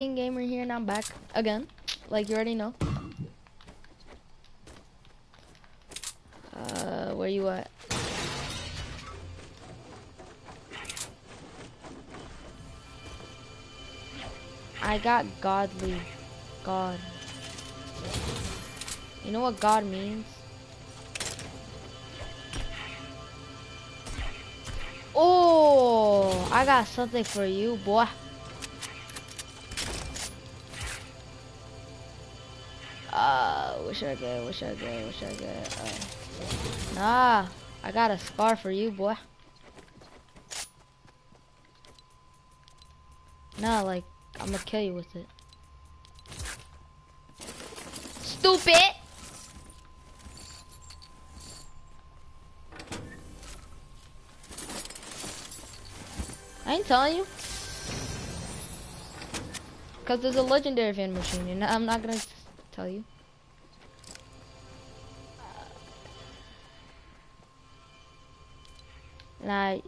Gamer here and I'm back again, like you already know. Uh, where you at? I got godly, God. You know what God means? Oh, I got something for you, boy. What should I get? What should I get? What should I get? Uh, nah, I got a scar for you, boy. Nah, like, I'm gonna kill you with it. Stupid! I ain't telling you. Cause there's a legendary fan machine, and I'm not gonna tell you. I,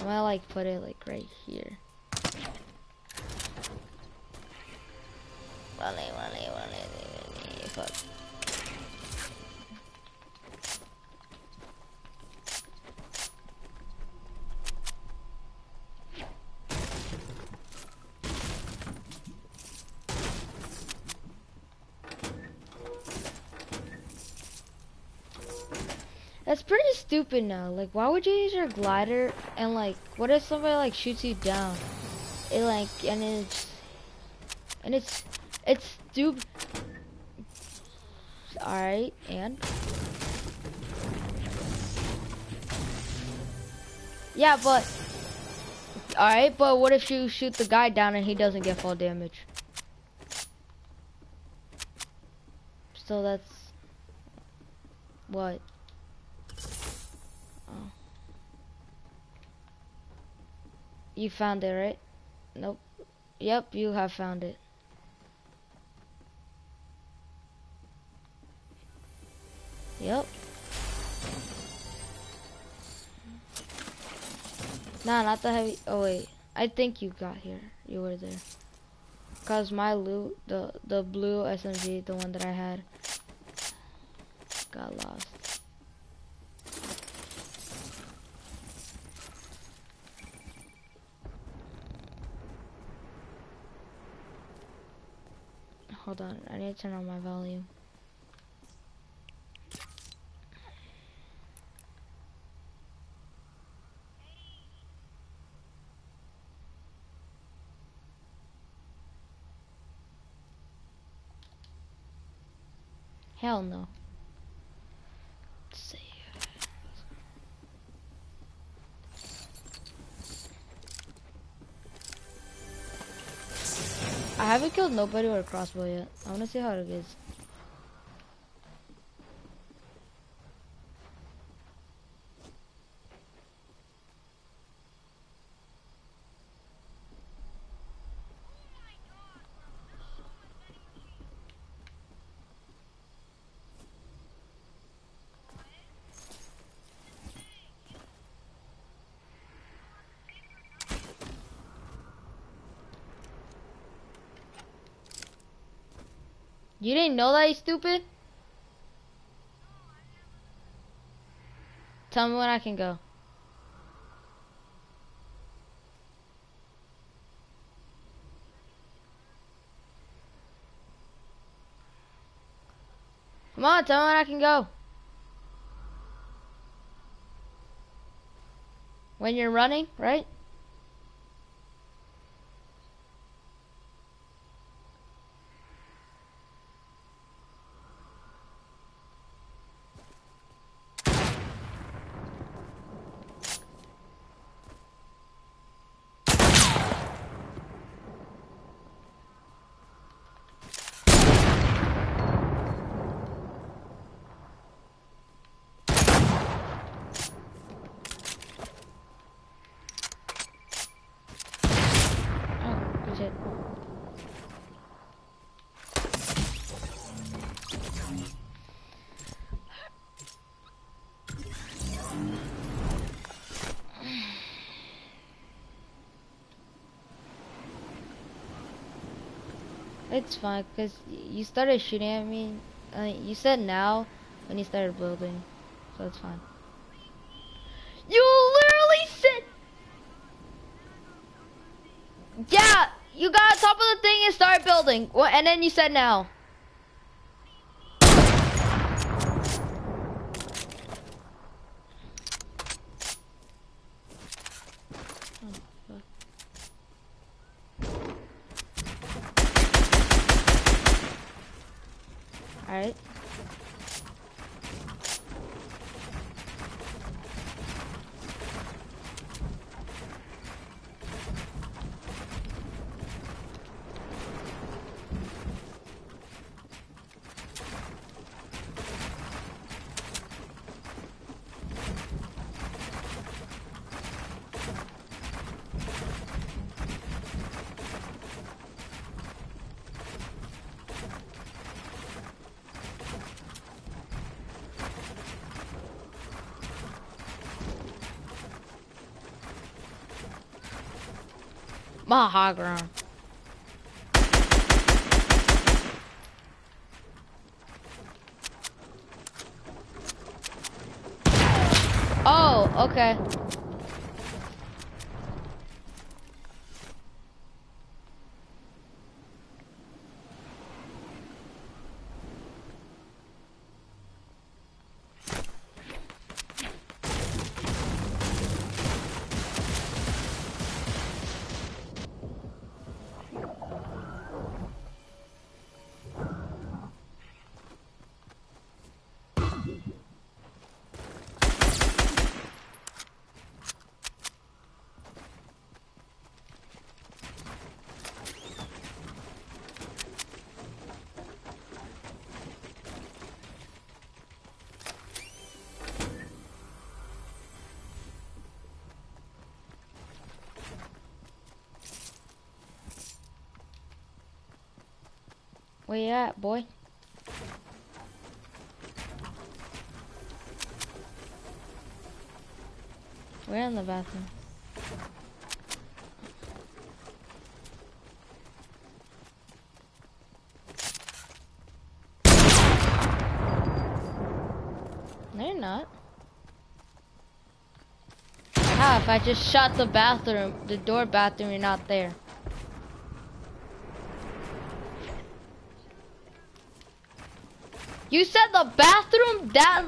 I'm gonna like put it like right here. Fuck. That's pretty stupid now. Like, why would you use your glider and like, what if somebody like shoots you down? It like, and it's, and it's, it's stupid. All right, and yeah, but all right, but what if you shoot the guy down and he doesn't get fall damage? So that's what. You found it, right? Nope. Yep, you have found it. Yep. Nah, not the heavy. Oh wait, I think you got here. You were there. Cause my loot, the the blue SMG, the one that I had, got lost. Hold on, I need to turn on my volume. Hell no. Haven't killed nobody with a crossbow yet. I wanna see how it is. You didn't know that, you stupid? Tell me when I can go. Come on, tell me when I can go. When you're running, right? It's fine, cause you started shooting at me. Uh, you said now when you started building, so it's fine. You literally said, yeah, you got on top of the thing and start building. And then you said now. Alright. My high ground. Oh, okay. Where you at, boy? We're in the bathroom. You're not. How if I just shut the bathroom, the door bathroom, you're not there. You said the bathroom that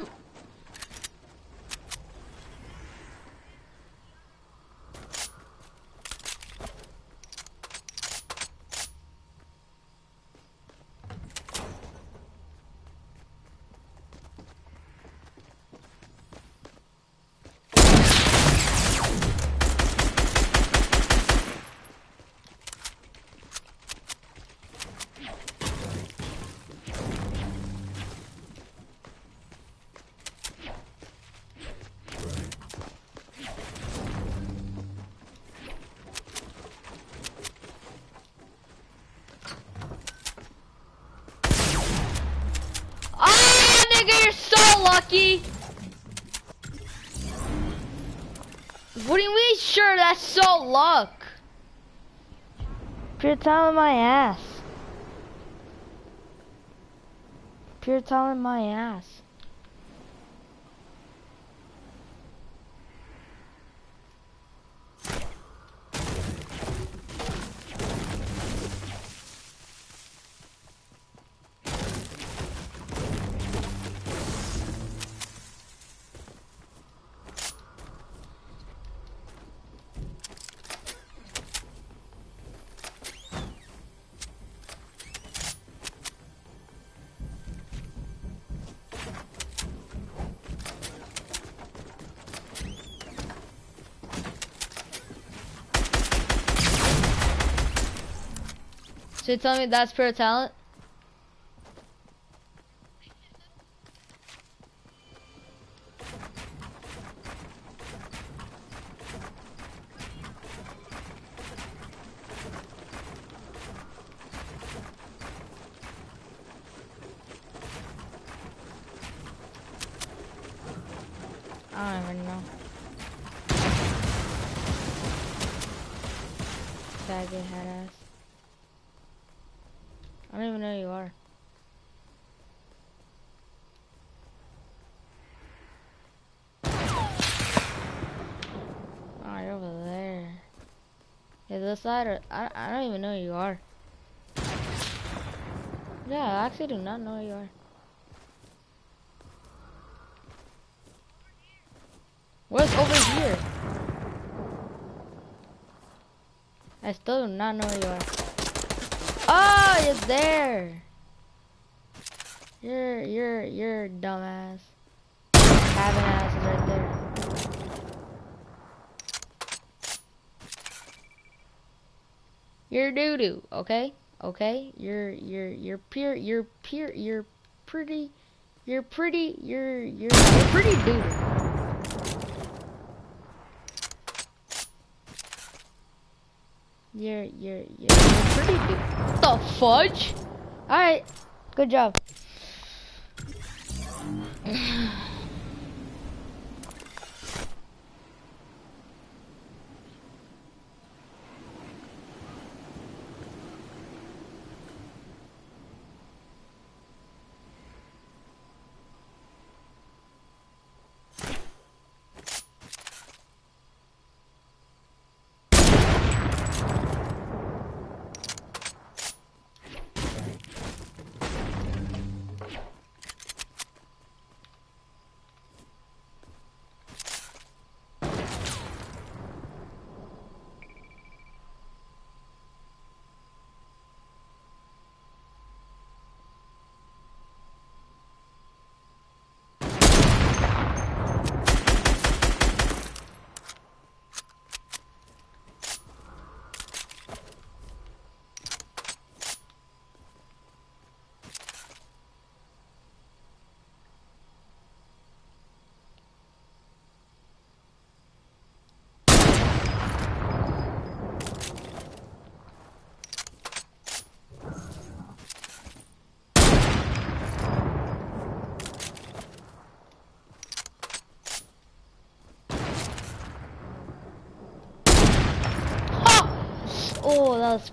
Ah, nigga, you're so lucky. What do you mean, sure? That's so luck. Pure talent, my ass. Pure talent, my ass. So you tell me that's pure talent? I don't even know. Faggot head ass. I don't even know who you are. Oh, you're over there. Yeah, this side or I I don't even know who you are. Yeah, I actually do not know who you are. What's over here? I still do not know where you are. Oh, you're there. You're, you're, you're dumbass. Having ass is right there. You're doo doo, okay? Okay? You're, you're, you're pure, you're pure, you're pretty, you're pretty, you're, you're, you're pretty doo doo. You're, you're, you're, pretty good. The fudge? Alright, good job. Oh, that was.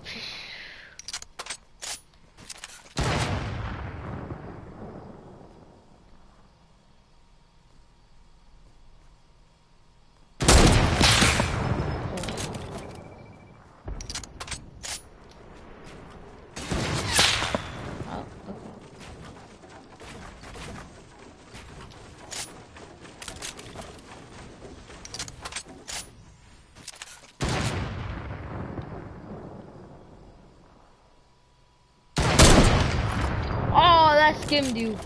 Oh, okay. Oh, that skimmed you.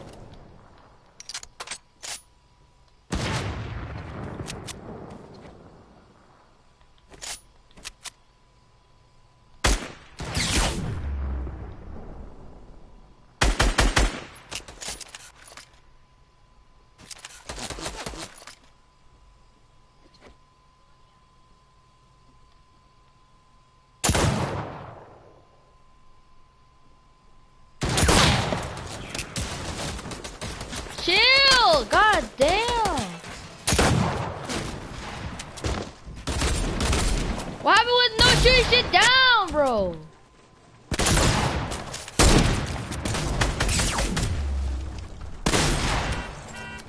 Chill! God damn! What happened with no shooting shit down, bro?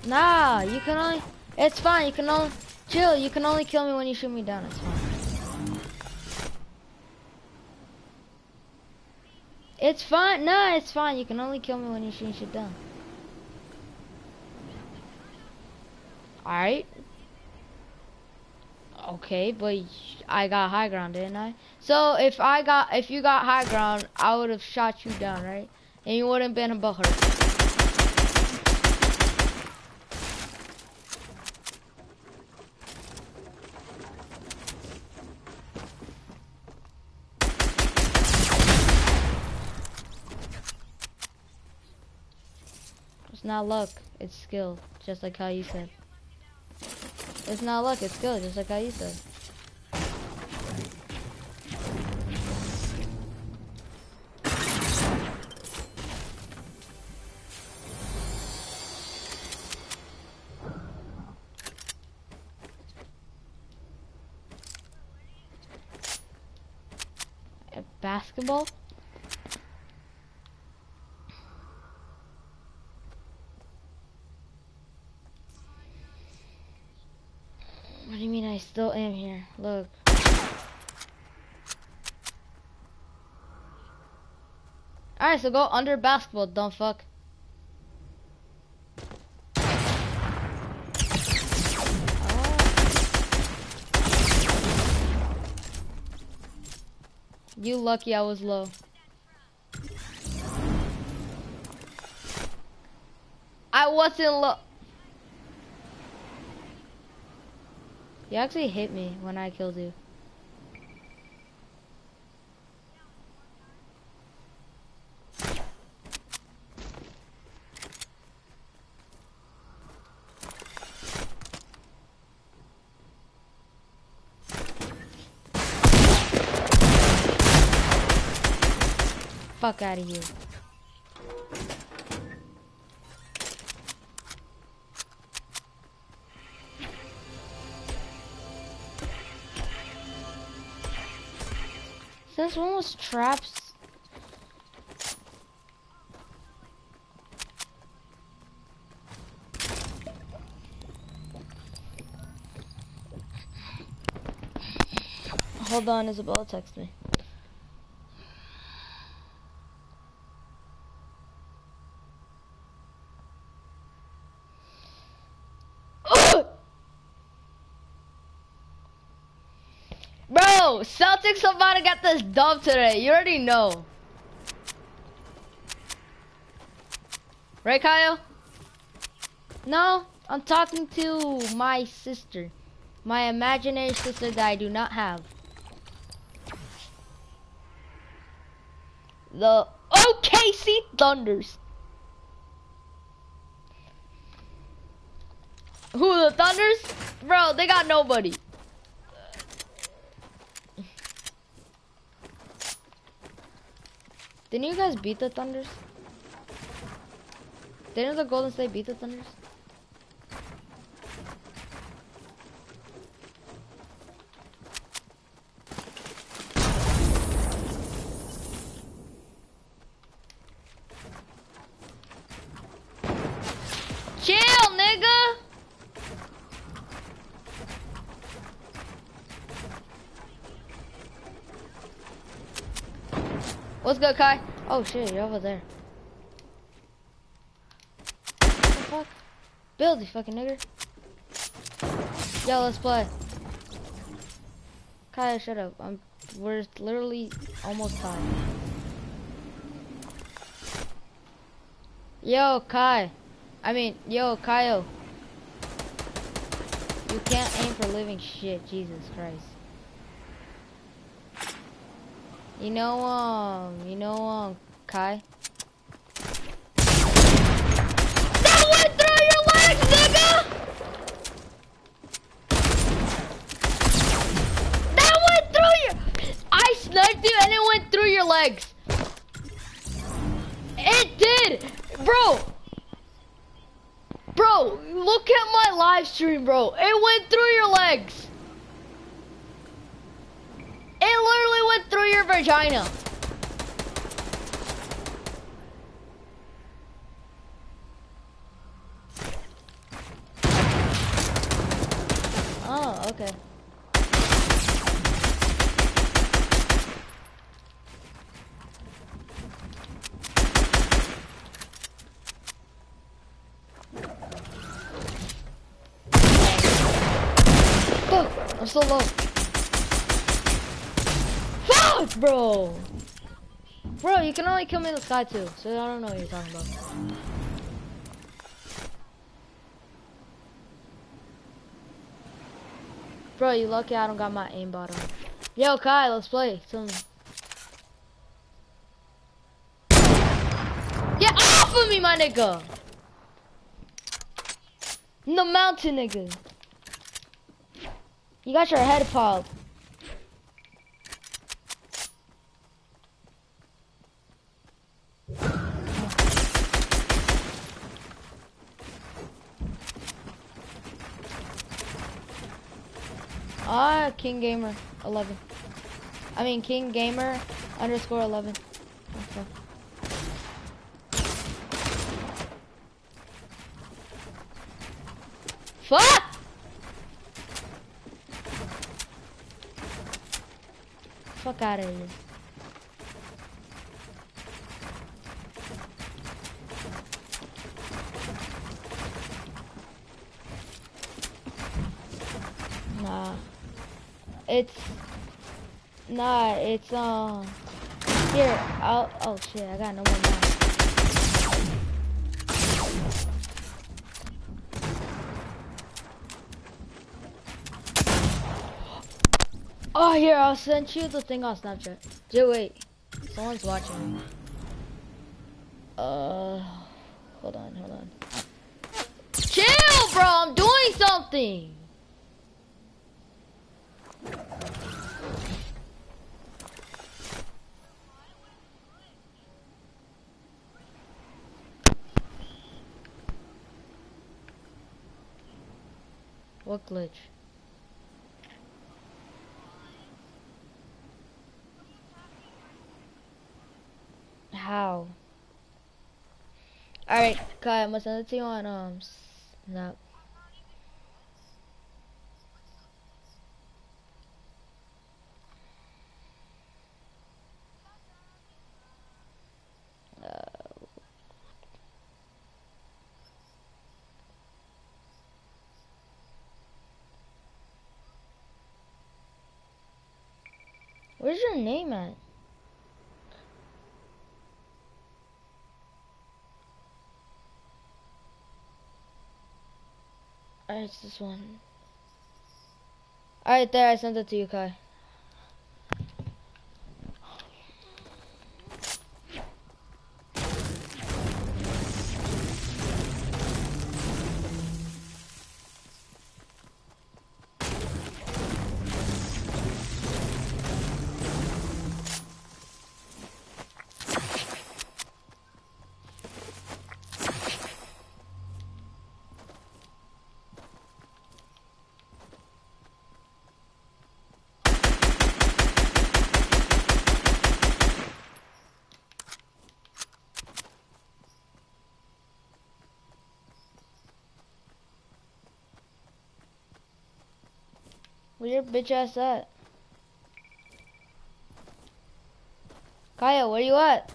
Nah, you can only. It's fine. You can only chill. You can only kill me when you shoot me down. It's fine. It's fine. Nah, it's fine. You can only kill me when you shoot shit down. Alright. Okay, but I got high ground, didn't I? So if I got, if you got high ground, I would have shot you down, right? And you wouldn't been a butthurt. Not luck, it's skill, just like how you said. It's not luck, it's skill, just like how you said. Basketball? Look. Alright, so go under basketball, dumb fuck. Oh. You lucky I was low. I wasn't low. You actually hit me when I killed you. Fuck out of here. One was traps. Hold on, Isabella text me. Celtics about to this dub today. You already know. Right, Kyle? No, I'm talking to my sister. My imaginary sister that I do not have. The OKC Thunders. Who, the Thunders? Bro, they got nobody. Didn't you guys beat the Thunders? Didn't the Golden State beat the Thunders? What's good, Kai? Oh shit, you're over there. What the fuck? Build, you fucking nigger. Yo, let's play. Kai, shut up. I'm. We're literally almost tied. Yo, Kai. I mean, yo, Kyle. You can't aim for living shit, Jesus Christ. You know, um, you know, um, Kai? That went through your legs, nigga! That went through your... I sniped you and it went through your legs. It did! Bro! Bro, look at my live stream, bro went through your legs. It literally went through your vagina. Oh, okay. Fuck! I'm so low. Fuck, bro! Bro, you can only kill me the sky too, so I don't know what you're talking about. Bro, you lucky I don't got my aimbot on. Yo, Kai, let's play. Some... Get off of me, my nigga! In The mountain, nigga. You got your head popped. King Gamer 11. I mean King Gamer underscore 11. Okay. Fuck! Fuck out of here. Nah. It's nah, it's um here, I'll oh shit, I got no more money. Oh here, I'll send you the thing on Snapchat. Just wait. Someone's watching. Uh hold on, hold on. Chill bro, I'm doing something! What glitch? How? Alright, Kai, send it to you on um Snap. Uh, Name at? Alright, it's this one. Alright, there, I sent it to you, Kai. Where your bitch ass at? Kaya, where you at?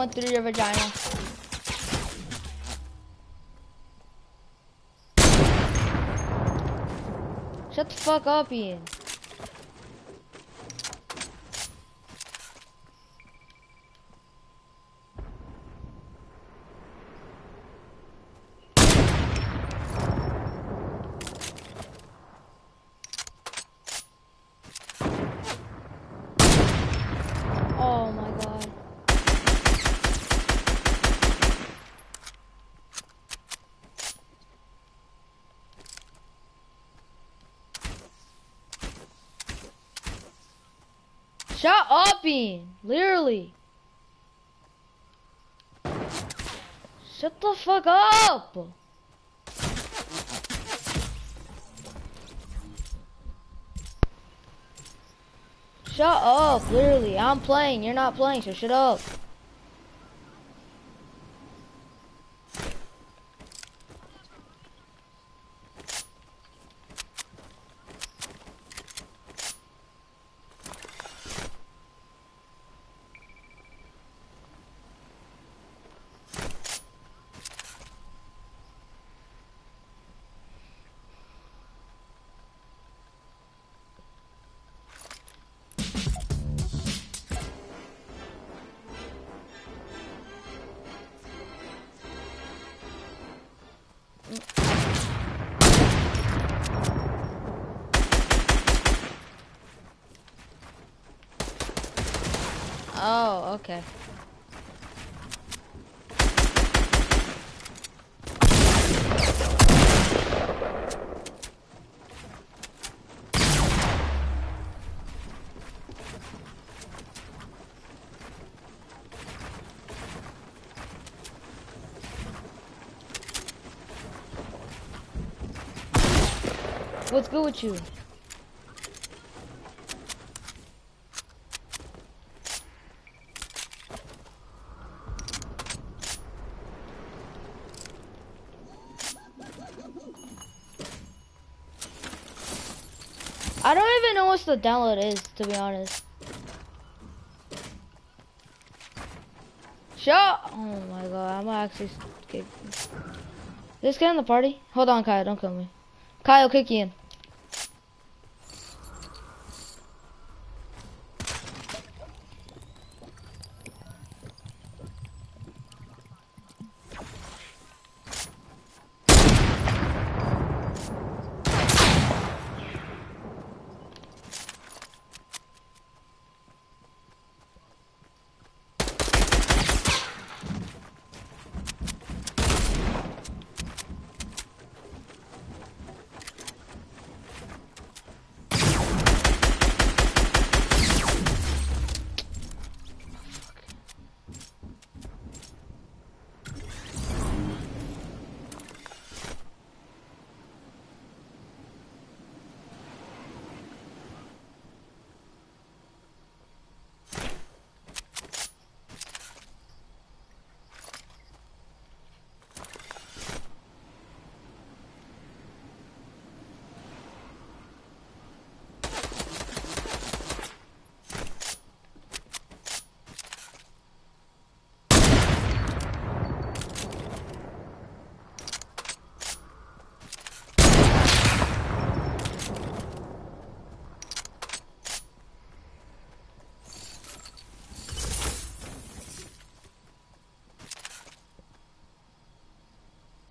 Went through your vagina. Shut the fuck up, Ian. Oh my god. Shut up, Ian. Literally. Shut the fuck up. Shut up, literally. I'm playing. You're not playing, so shut up. okay. What's good with you? The download is, to be honest. Shut! Oh my god, I'm actually. This guy in the party? Hold on, Kyle, don't kill me. Kyle, kick you in.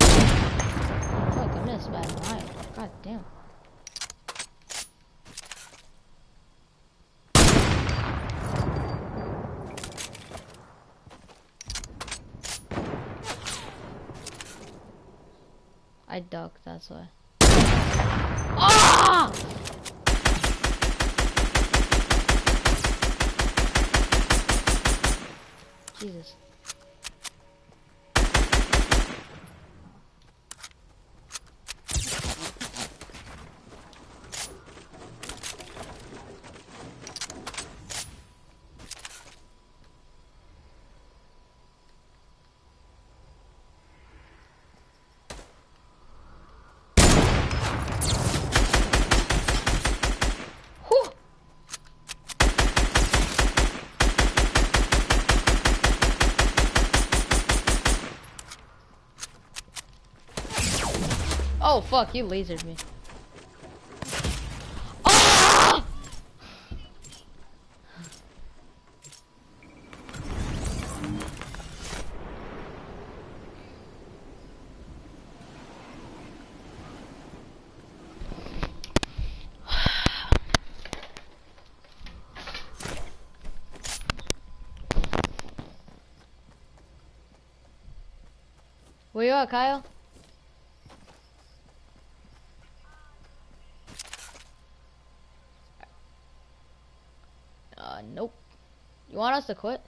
Fuck, I missed by a mile. God damn. I ducked, that's why. Ah! Jesus. Fuck, you lasered me. Ah! Where you at, Kyle? Uh, nope. You want us to quit?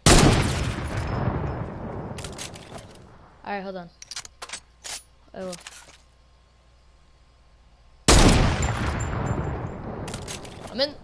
Alright, hold on. I will. I'm in.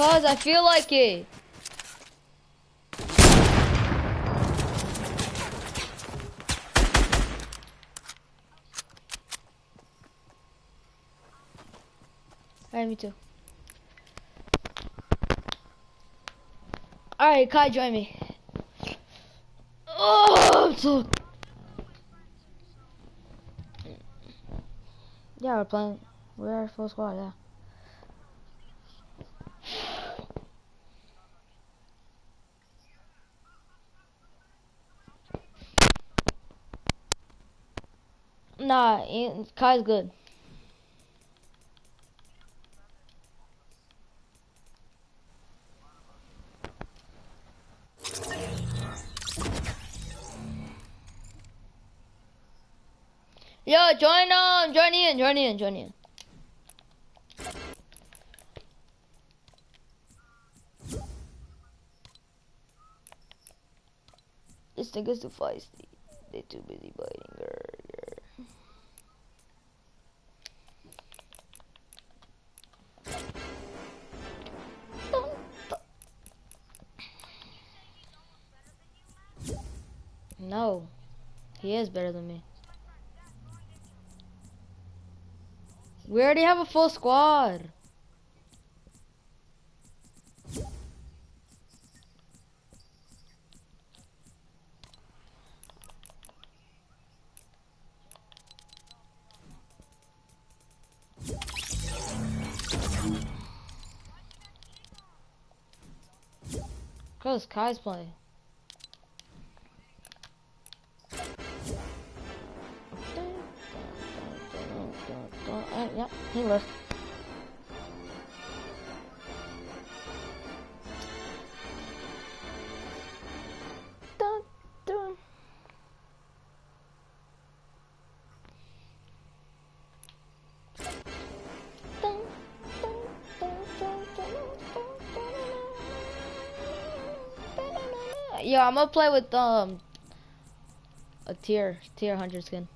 Cause I feel like it. Alright, me too. Alright, Kai, join me. Oh, I'm so... Yeah, we're playing. We're full squad, yeah. Ian- Kai's good. Yo, join um, join in, join in, join in. This nigga's too feisty. They too busy biting better than me. We already have a full squad. Cause Kai's playing. He left. I'm gonna play with um a tier tier hundred skin.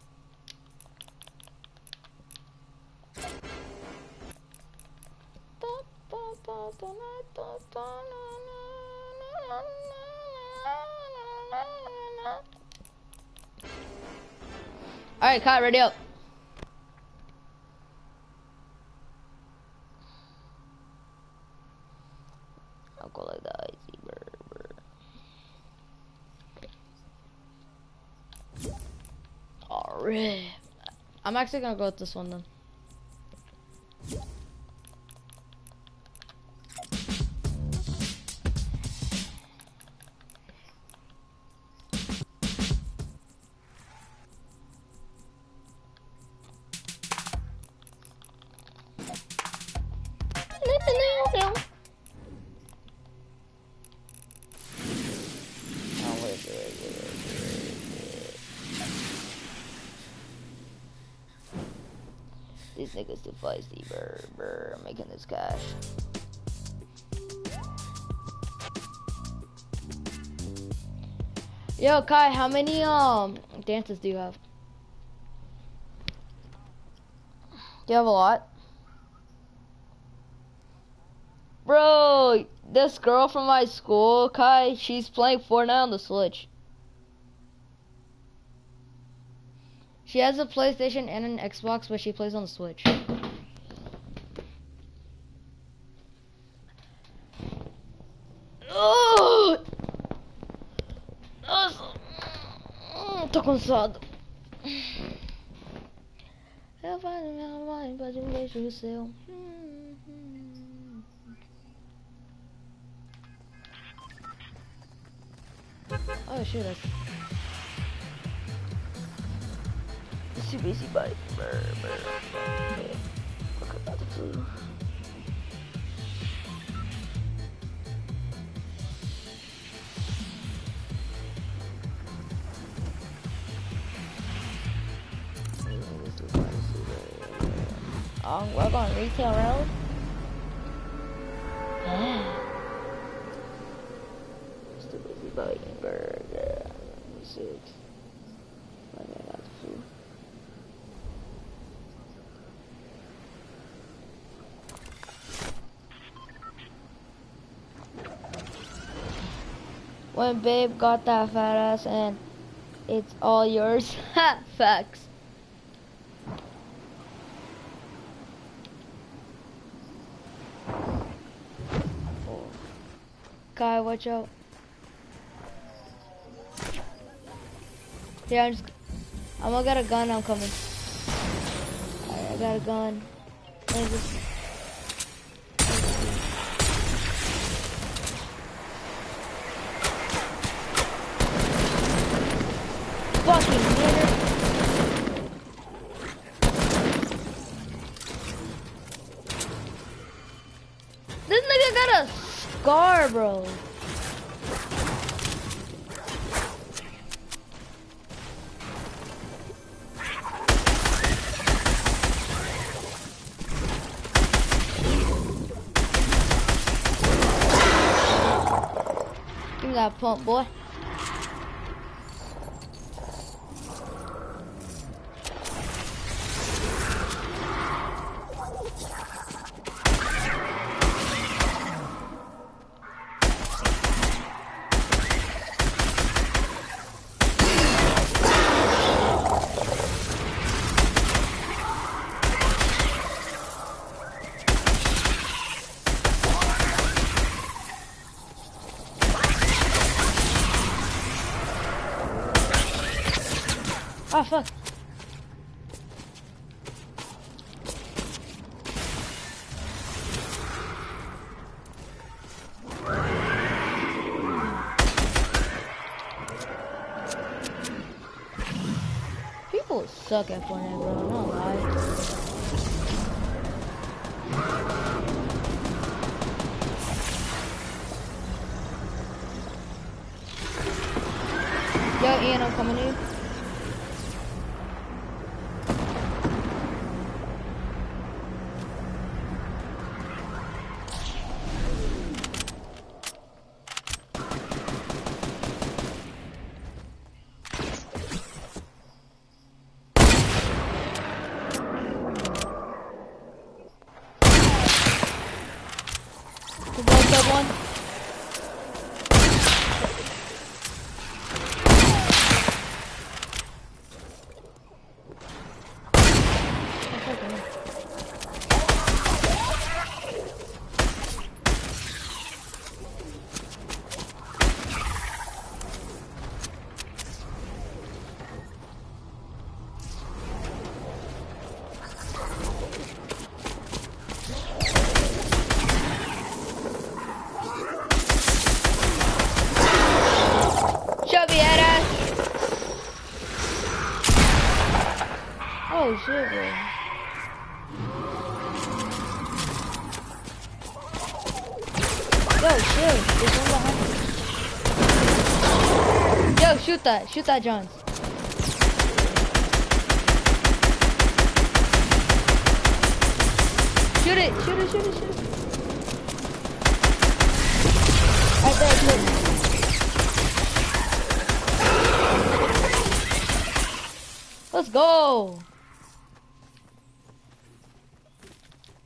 All right, Kai, ready up. I'll go like that. Easy, brr, brr. All right. I'm actually gonna go with this one then. Feisty, brr, brr, making this cash. Yo, Kai, how many um dances do you have? Do you have a lot? Bro, this girl from my school, Kai, she's playing Fortnite on the Switch. She has a PlayStation and an Xbox, but she plays on the Switch. Cansado. Eu faço minha mãe, pode um beijo seu. Oh shit, that's Esse busy brr. Look at that too. We're going Retail Row. Yeah. Still busy biting burger. Six. I got food. When babe got that fat ass and it's all yours. Ha! Facts. watch out. Yeah, I'm just. I'm. Got a gun. I'm coming. Right, I got a gun. Pump, boy. Suck at Fortnite, bro. I'm not. Yo, Ian, I'm coming to you. The gold dead one. Oh, fucking hell. Chubby head ass. Oh shit, bro. Yo, chill. There's one behind me. Yo, shoot that. Shoot that, Johns. Shoot it. Shoot it. Shoot it. Shoot it. Right there, shoot it. Let's go.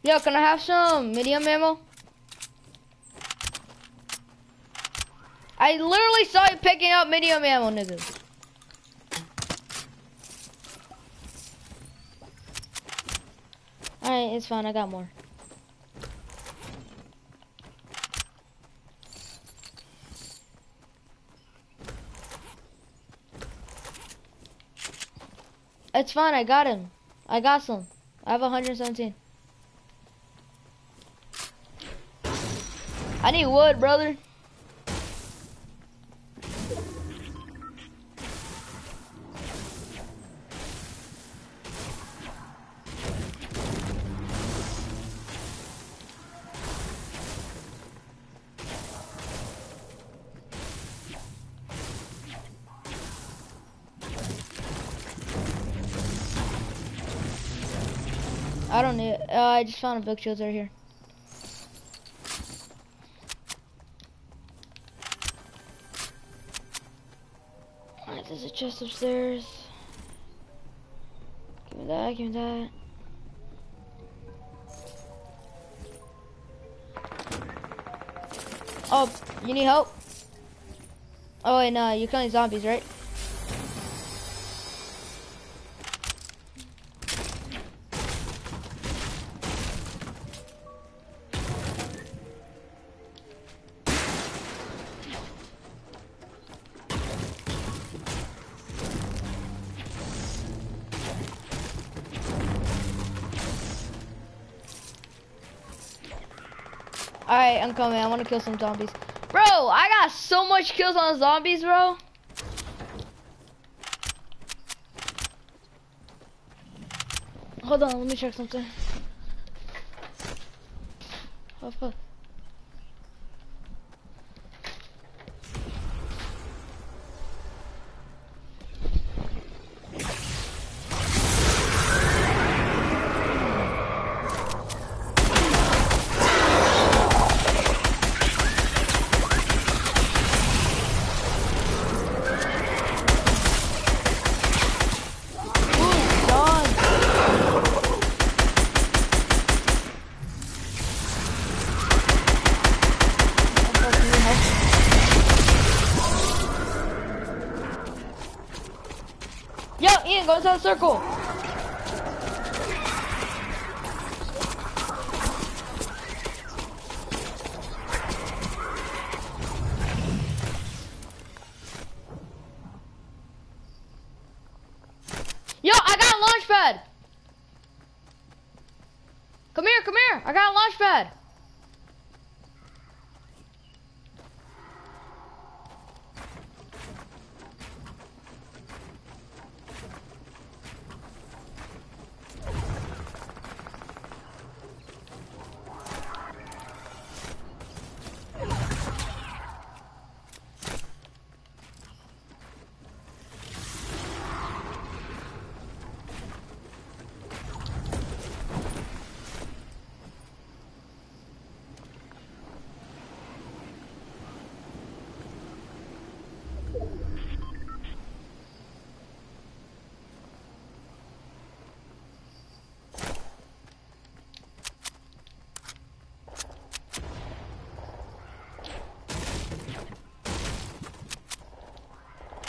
Yo, can I have some medium ammo? I literally saw you picking up medium ammo, nigga. Alright, it's fine. I got more. It's fine. I got him. I got some. I have 117. I need wood, brother. I don't need. Uh, I just found a bookshelf right here. Alright, there's a chest upstairs. Give me that. Give me that. Oh, you need help? Oh wait, no, you're killing zombies, right? I'm coming. I want to kill some zombies. Bro, I got so much kills on zombies, bro. Hold on, let me check something.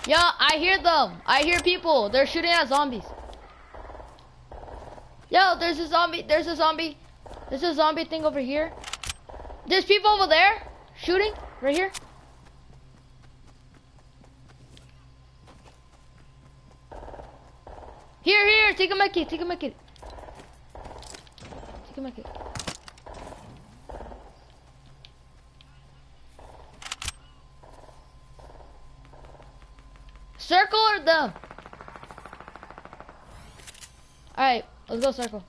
Yeah, I hear them. I hear people. They're shooting at zombies. Yo, there's a zombie. There's a zombie. There's a zombie thing over here. There's people over there shooting right here. Here, here. Take a mickey, Take a mickey. Take a medkit. Circle or them? Alright, let's go circle.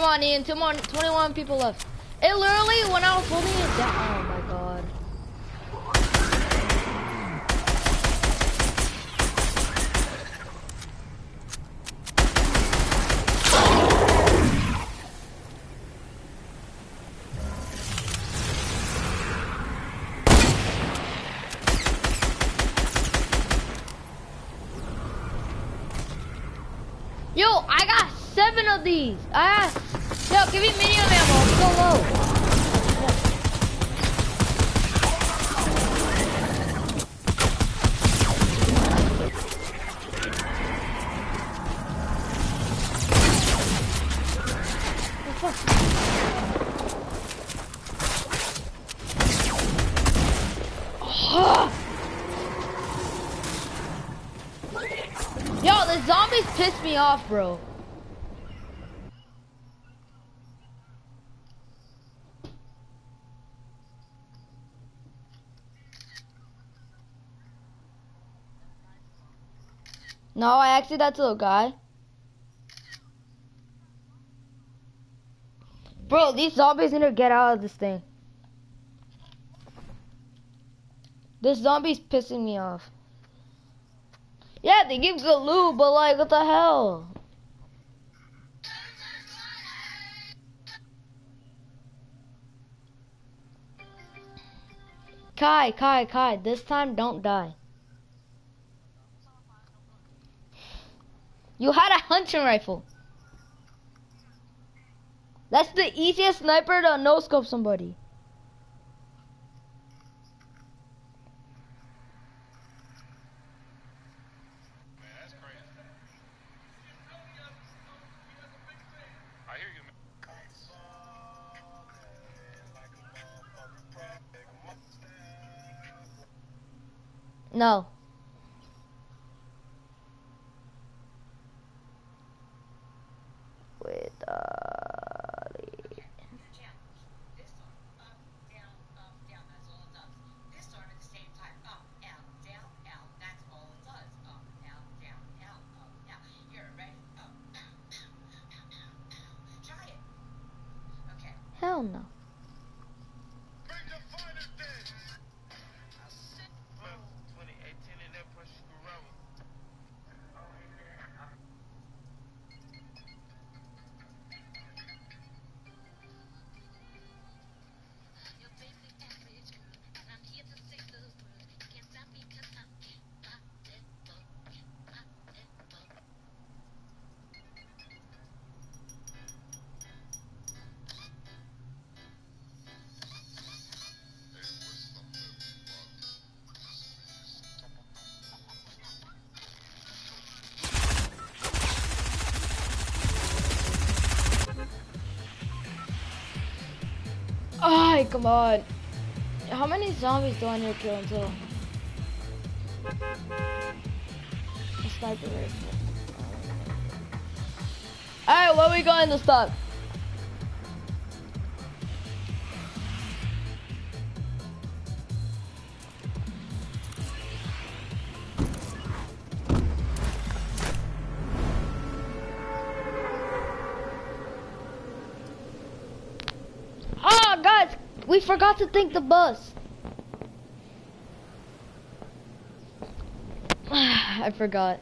Come on, Ian. Two more, 21 people left. It literally, when I was holding it down, bro. No, I actually that little guy. Bro, these zombies need to get out of this thing. This zombie's pissing me off. Yeah, they give good loot, but like, what the hell? Kai, Kai, Kai, this time don't die. You had a hunting rifle. That's the easiest sniper to no scope somebody. No. With uh, come on. How many zombies do I need to kill until? A sniper rifle. Alright, where we going to stop? Oh, We forgot to thank the bus. I forgot.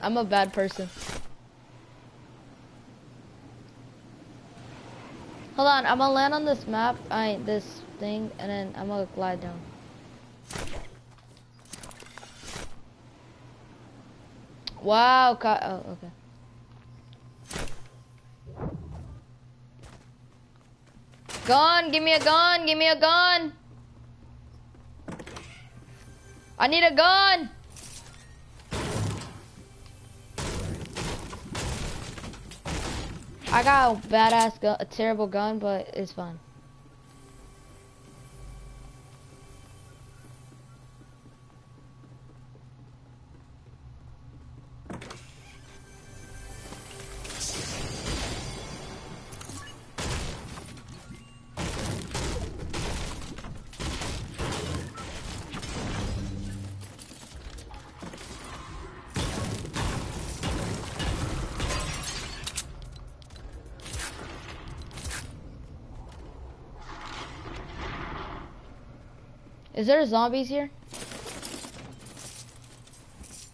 I'm a bad person. Hold on, I'm gonna land on this map, I this thing, and then I'm gonna glide down. Wow, oh, okay. Gun, give me a gun, give me a gun. I need a gun. I got a badass gun, a terrible gun, but it's fine. Is there zombies here?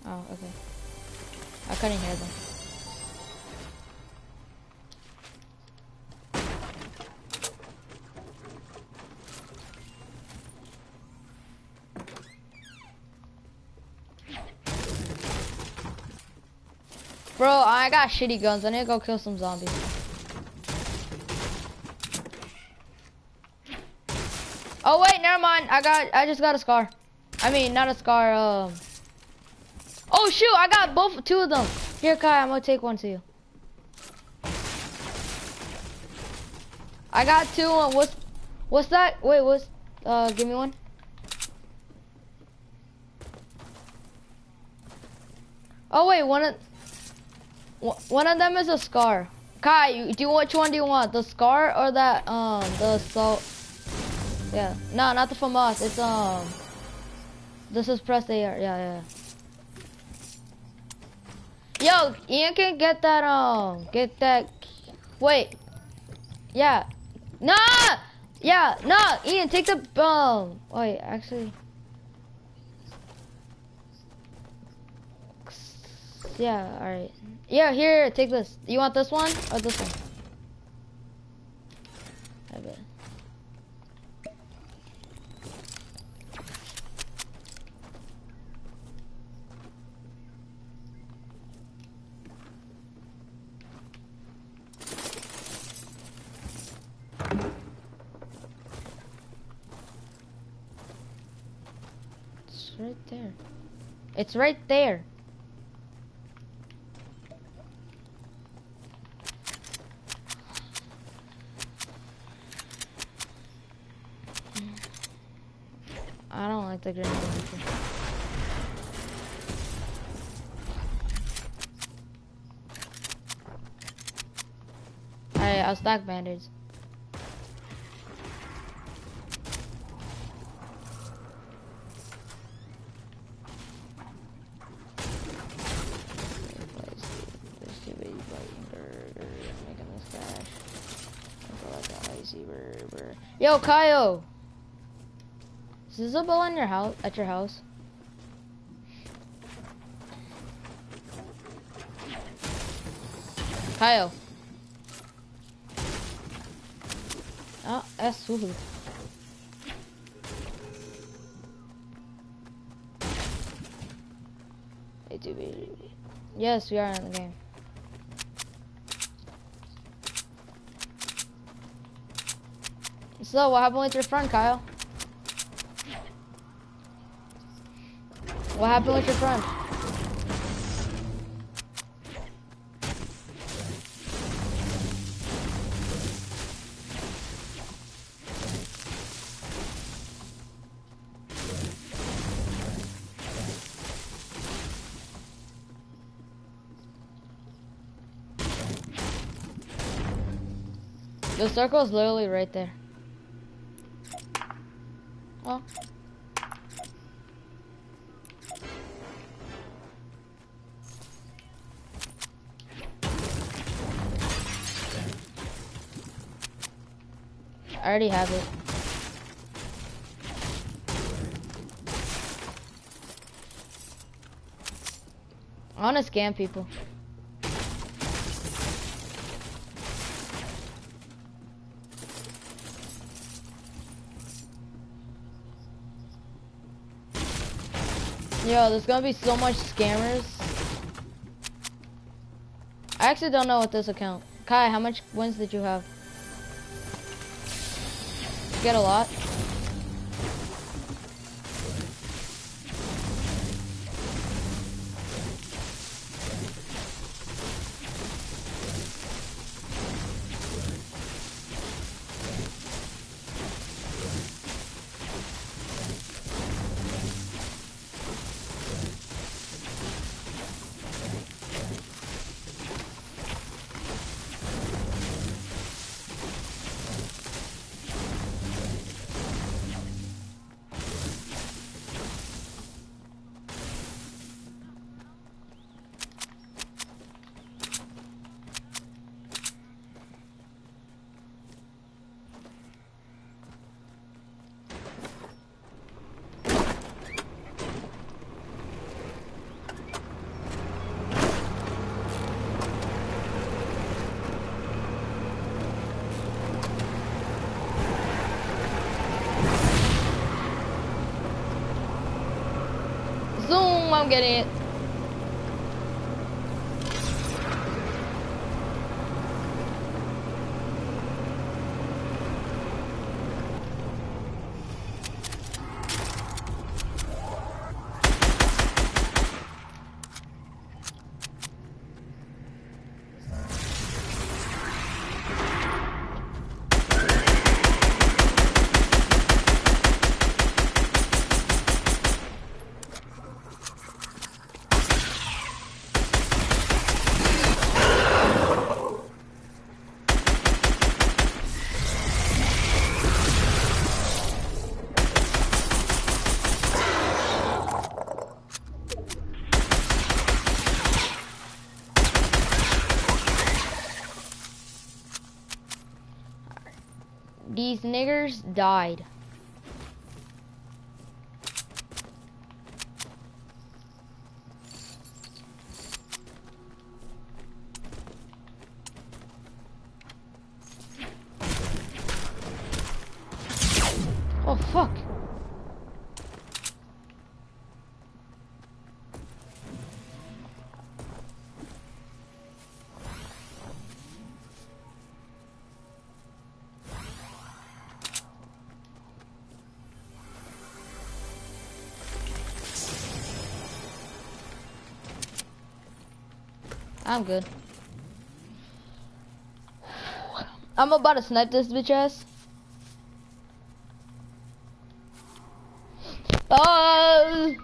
Oh, okay. I couldn't hear them. Bro, I got shitty guns. I need to go kill some zombies. Oh mind. I got, I just got a scar. I mean, not a scar. Um. Oh shoot, I got both, two of them. Here, Kai, I'm gonna take one to you. I got two. Uh, what's, what's that? Wait, what's? Uh, give me one. Oh wait, one of, one- one of them is a scar. Kai, do you, which one do you want? The scar or that um the salt? Yeah. No, not the FAMAS. It's um. This is burst AR. Yeah, yeah. Yo, Ian can get that um, get that. Wait. Yeah. Nah. Yeah. No, Ian, take the um. Wait, actually. Yeah. All right. Yeah. Here, take this. You want this one or this one? I bet. It's right there. It's right there. I don't like the grenade launcher. Alright, I'll stack band-aids. There's too many biting burger. I'm making this dash. I feel like a icy burger. Yo, Kyle! Is Isabel in your house? At your house? Kyle. Ah, that's woohoo. Yes, we are in the game. So, what happened with your friend, Kyle? What happened with your friend? The circle is literally right there. Oh. I already have it. I wanna scam people. Yo, there's gonna be so much scammers. I actually don't know what this account. Kai, how much wins did you have? Get a lot. These niggers died. I'm good. I'm about to snipe this bitch ass. Uh,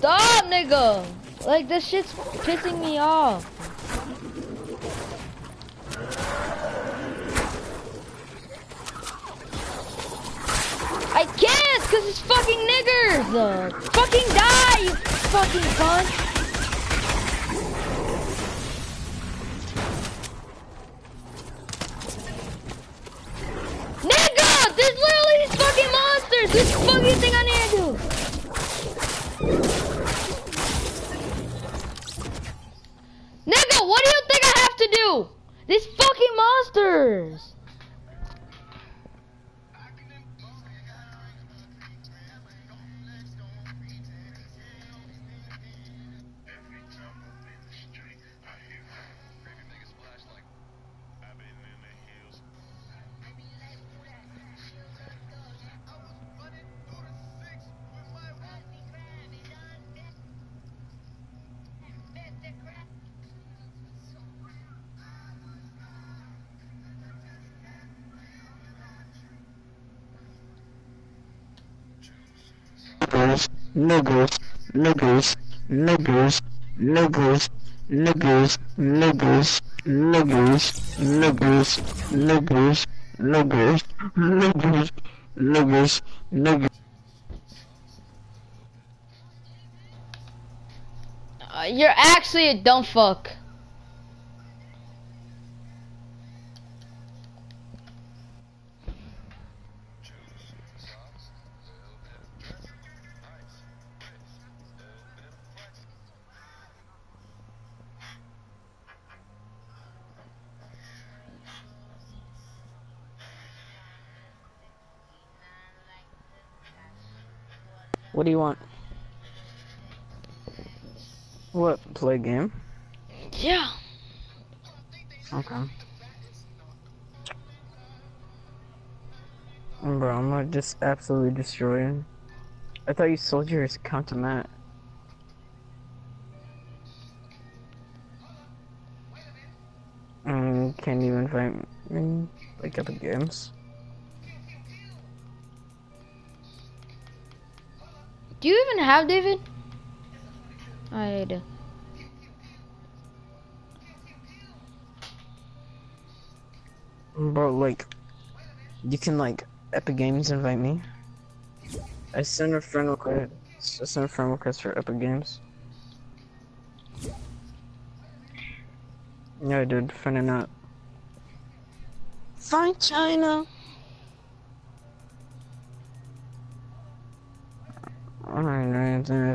stop, nigga. Like this shit's pissing me off. I can't, cause it's fucking niggers. Uh, fucking die, you fucking cunt. Niggers, niggers, niggers, niggers, niggers, niggers, niggers, niggers, niggers, niggers, niggers, niggers, niggers, niggers. Uh, you're actually a dumb fuck. Do you want? What? Play a game? Yeah. Okay. Bro, I'm gonna just absolutely destroy him. I thought you sold your account to Matt. Um, can you invite me, like, the games? Do you even have David? I do. Bro, like, you can, like, Epic Games invite me. I sent a friend request. I sent a friend request for Epic Games. Yeah, dude, finding not. Find China.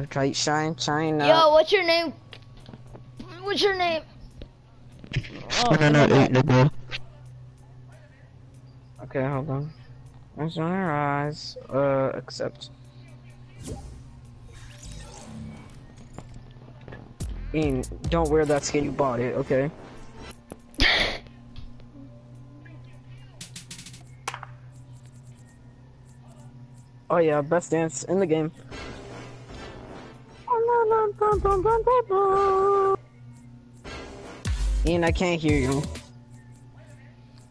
Try shine China. Yo, what's your name? What's your name? Oh, No, no, never no, no. Okay, hold on. Eyes on our eyes. Uh, accept. Ian, don't wear that skin. You bought it, okay? Oh yeah, best dance in the game. Ian, I can't hear you.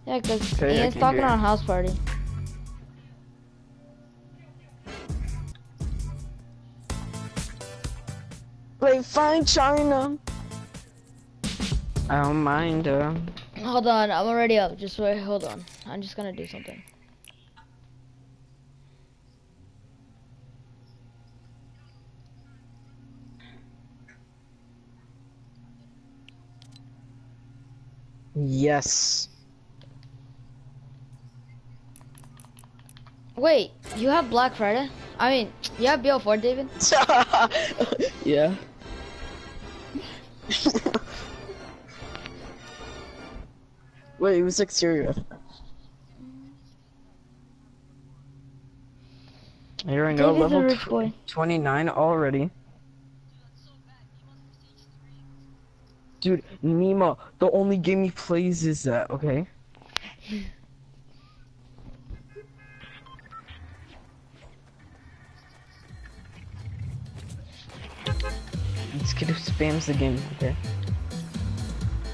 Yeah, cause Okay, I Ian's talking on house party. Play Find China. I don't mind. Uh, Hold on, I'm already up. Just wait, hold on. I'm just gonna do something. Yes. Wait, you have Black Friday? I mean, you have BL4, David? yeah. Wait, it was exterior. Here we go, David's a level tw- boy. 29 already. Dude, Nima, the only game he plays is that, okay? This kid who spams the game, okay?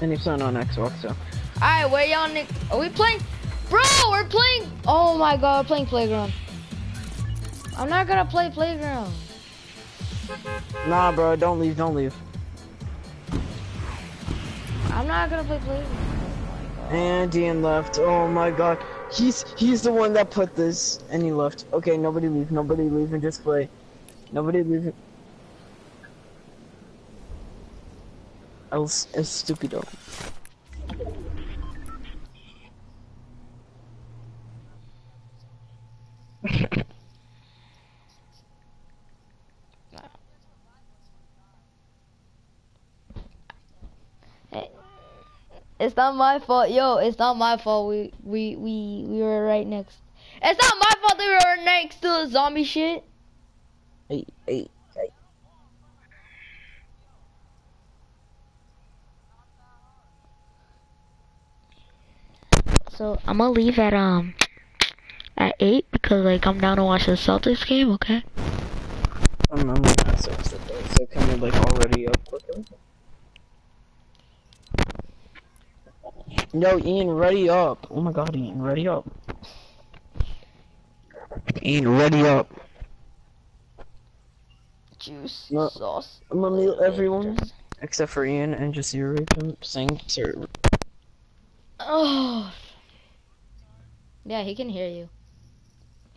And he's not on Xbox, so. Alright, where y'all Nick? Are we playing? Bro, we're playing! Oh my god, we're playing Playground. I'm not gonna play Playground. Nah, bro, don't leave, don't leave. I'm not gonna play Playground. Oh. And Ian left. Oh my god. He's he's the one that put this and he left. Okay, nobody leave, nobody leave and just play. Nobody leave. El, el stupido. It's not my fault, yo. It's not my fault. We we we we were right next. It's not my fault. that we were next to the zombie shit. Hey, hey, hey. So I'm gonna leave at um at eight because like I'm down to watch the Celtics game. Okay. I'm, I'm not so upset though, so can we like already up quickly? No, Ian, ready up. Oh my god, Ian, ready up. Ian, ready up. Juice No. sauce. I'm gonna mute everyone except for Ian and just you him saying sir. Oh. Yeah, he can hear you.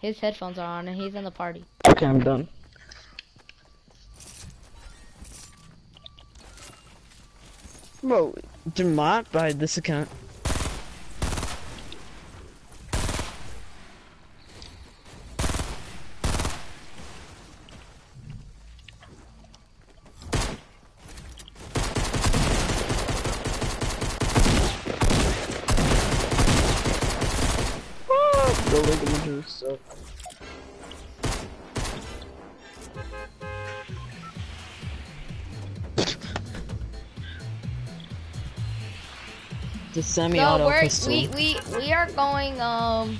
His headphones are on and he's in the party. Okay, I'm done. Bro, did by this account? Semi-auto we're, pistol. we we we are going um.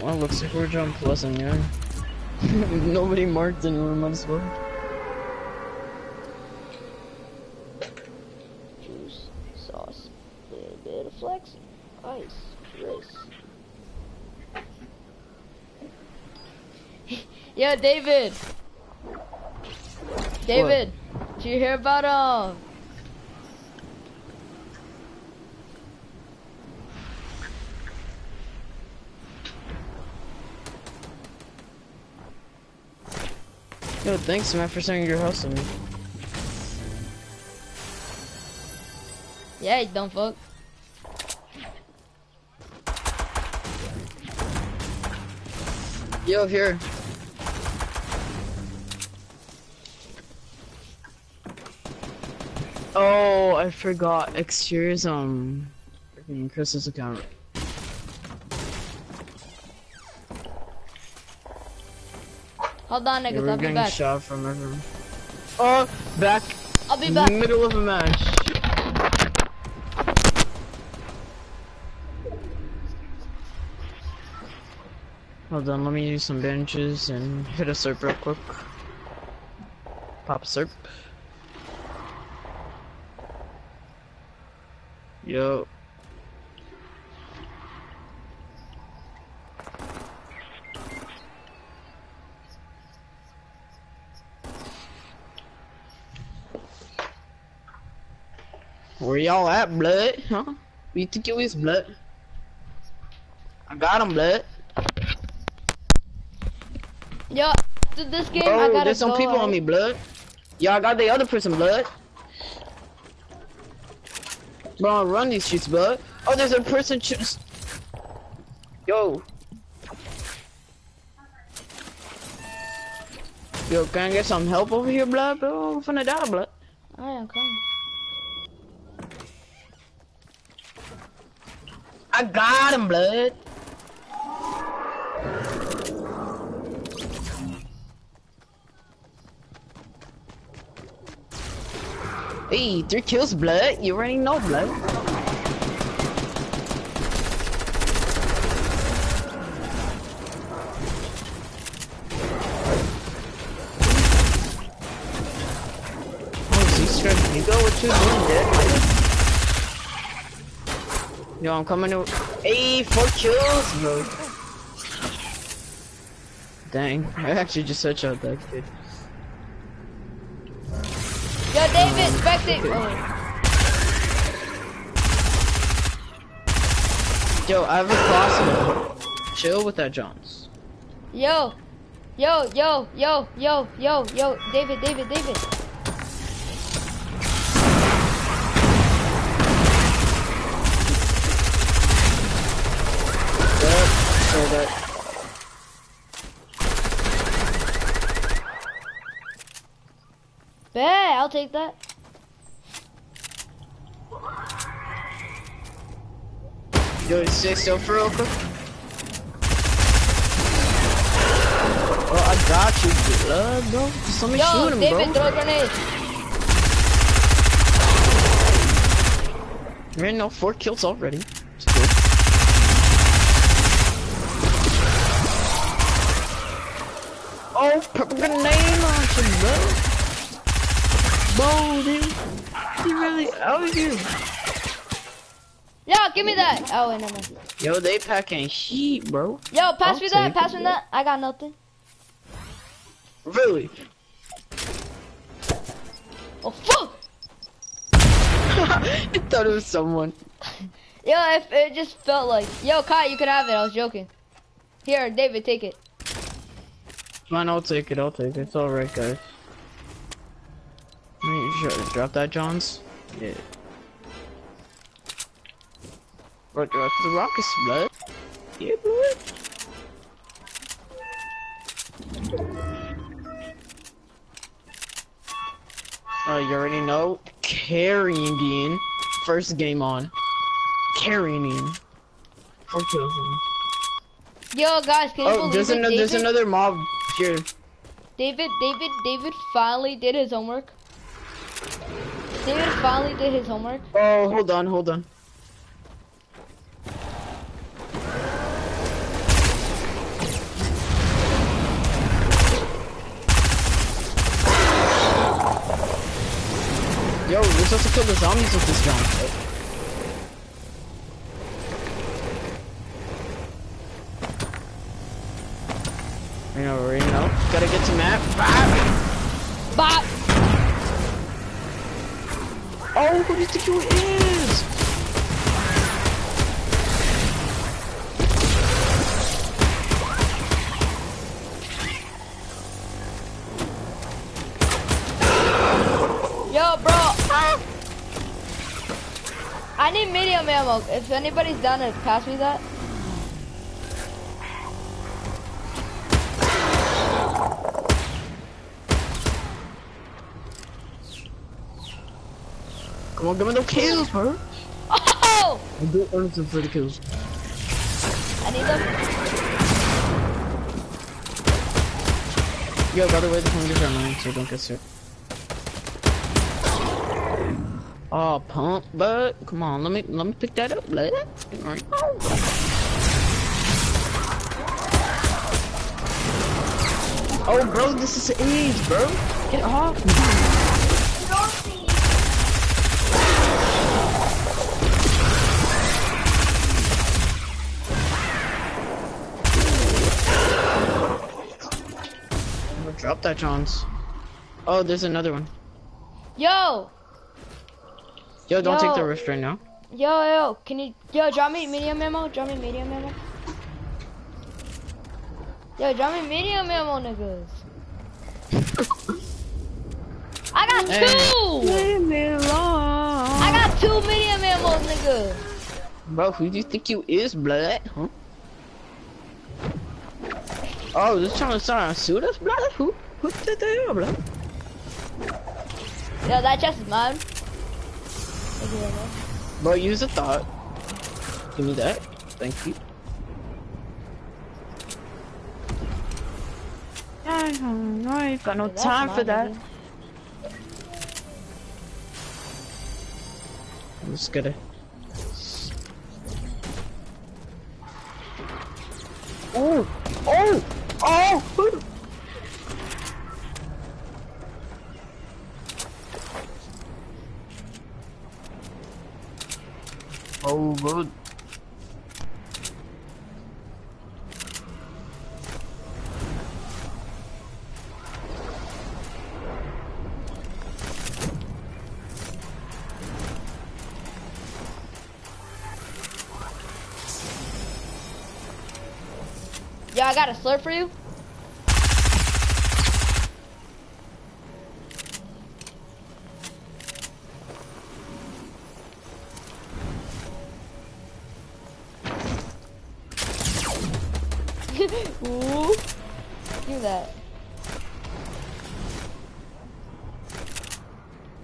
Well, looks like we're John Pleasant, yeah. Nobody marked anyone, might as well. David. David, what? did you hear about uh? Yo, thanks, man, for sending your house to me. Yeah, you dumb fuck. Yo, here. I forgot. Exterior's um, freaking Chris's account. Hold on, Yeah, niggas. we're I'll be getting back. shot from everyone. Oh, back. I'll be back. Middle of a match. Hold on, let me use some benches and hit a serp real quick. Pop a serp. Yo. Where y'all at, blood? Huh? Where you think you is, blood? I got him, blood. Yo, after this game, I gotta there's some go, people on me, blood. Yo, I got the other person, blood. Bro, run these streets, blood. Oh, there's a person. Ch Yo. Yo, can I get some help over here, blood, bro? I'm finna die, blood. Alright, I'm coming. I got him, blood. Hey, three kills, blood. You already know, blood. Oh, you go what you doing, dude. Yo, I'm coming to. Hey, four kills, bro. Dang, I actually just searched out that kid. David, spectate. Oh, Yo, I have a crossbow. Chill with that, Johns. yo, yo, yo, yo, yo, yo, yo, David, David, David. Yep, so. Bet, I'll take that. Yo, stay still for real quick. Oh, I got you, uh, blood, bro. Just let me Yo, shoot him, David, bro. throw a grenade. Man, no, four kills already. It's good. Oh, purple grenade launcher, bro. Bro, dude. He really oh, out here. Yo, give me that. Oh, wait, no, no. Yo, they packing heat, bro. Yo, pass I'll me that, pass me that. I got nothing. Really? Oh, fuck. I thought it was someone. Yo, it, it just felt like. Yo, Kai, you could have it. I was joking. Here, David, take it. Fine, I'll take it. I'll take it. It's all right, guys. Wait, you should drop that, Johns. Yeah. Bro, drop uh, the rockets, blood. Yeah, blood. Oh, you already know. Carrying in. First game on. Carrying in. Four kills. in. Yo, guys, can you Oh, believe there's it? another. There's another mob here. David, David, David finally did his homework. David finally did his homework. Oh, hold on, hold on. Yo, we're supposed to kill the zombies with this gun. You know, you know, gotta get to map. Ah! Bop. Oh, who do you think you is? I need medium ammo. If anybody's done it, pass me that. Come on, give me the kills, bro. Oh! I do earn for the kills. I need them. Yo, by the way, the fingers are mine, so don't get sick. Oh, pump, but come on, let me let me pick that up, let it. Oh, bro, this is age, bro. Get off me. Drop that, Johns. Oh, there's another one. Yo! Yo, don't take the Yo. rift right now. Yo, yo, can you, yo, drop me medium ammo, drop me medium ammo. Yo, drop me medium ammo, niggas. I got Hey. two! Leave me alone. I got two medium ammo, nigga. Bro, who do you think you is, blood? Huh? Oh, this trying to start to shoot us, blood? Who? Who did that, here, blood? Yo, that chest is mine. Thank you very much. Bro, use a thought. Give me that. Thank you. I don't know, I ain't got no Yo, time for that. nigga. I'm just gonna. Oh! Oh! Oh! Oh, good. Yo, I got a slurp for you.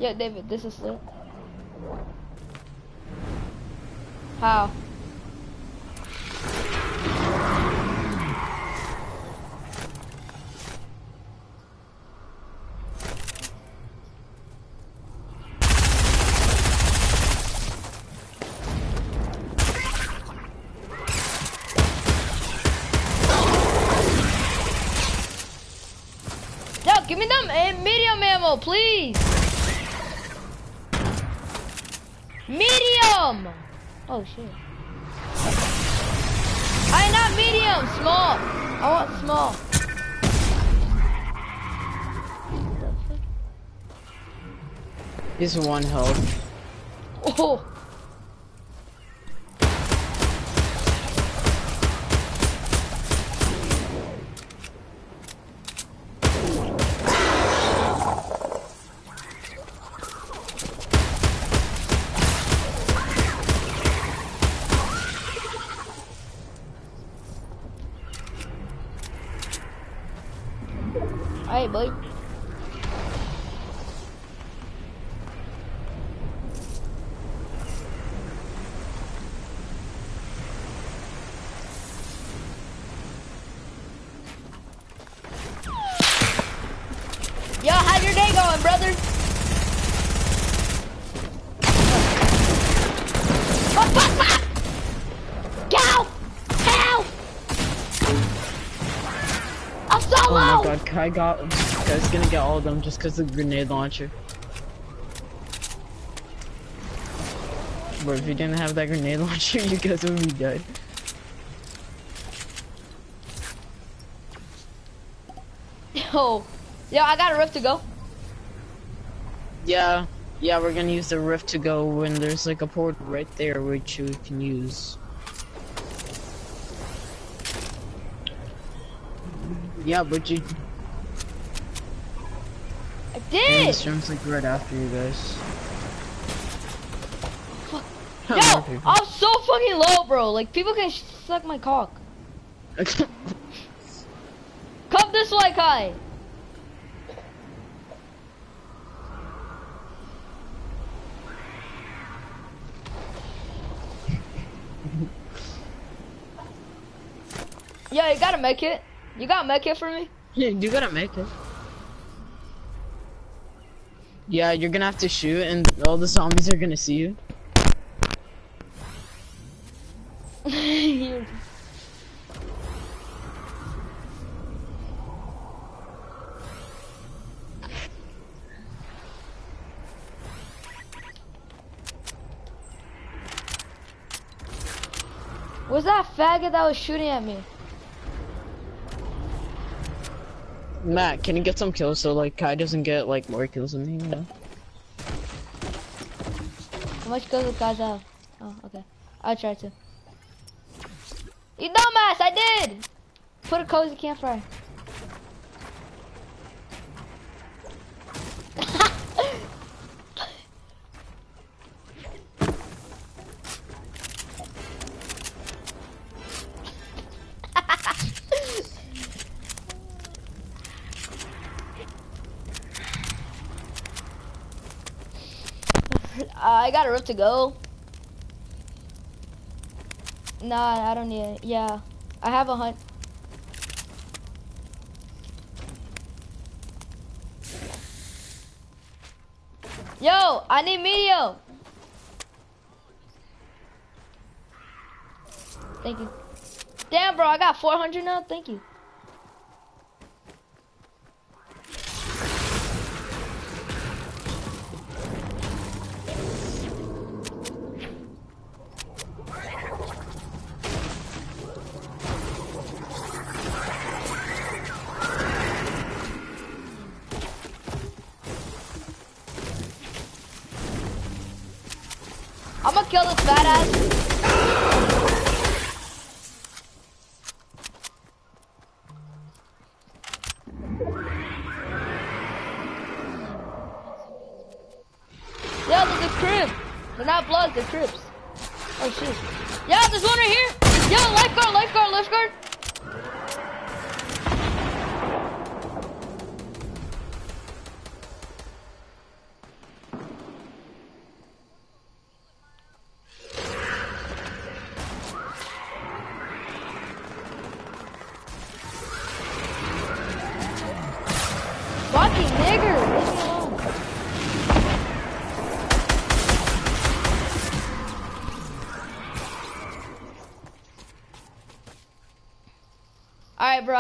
Yeah, David, this is slurp. How? Give me eh, medium ammo, please. Medium. Oh shit. I not medium, small. I want small. He's one health. Oh. Alright, buddy. Yo, how's your day going, brother? Fuck, fuck, fuck! Cow! Cow! I'm so Oh my low! god, Kai got. Kai's gonna get all of them just because of the grenade launcher. But if you didn't have that grenade launcher, you guys would be dead. Yo, oh. yo, I got a rift to go. Yeah, yeah, we're gonna use the rift to go when there's like a port right there which you can use. Yeah, but you. Did! the stream's like right after you guys. Yo, I'm so fucking low, bro. Like people can suck my cock. Come this way, Kai. Yo, you gotta make it. You gotta make it for me. Yeah, you gotta make it. Yeah, you're gonna have to shoot, and all the zombies are gonna see you. Was that faggot that was shooting at me? Matt, can you get some kills so like Kai doesn't get like more kills than me? You know? How much kills does guys have? Oh, okay. I'll try to. You dumbass, I did! Put a cozy campfire. To go. Nah, I don't need it. Yeah. I have a hunt. Yo, I need medium. Thank you. Damn, bro, I got 400 now. Thank you. I'm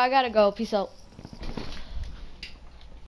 I gotta go. Peace out.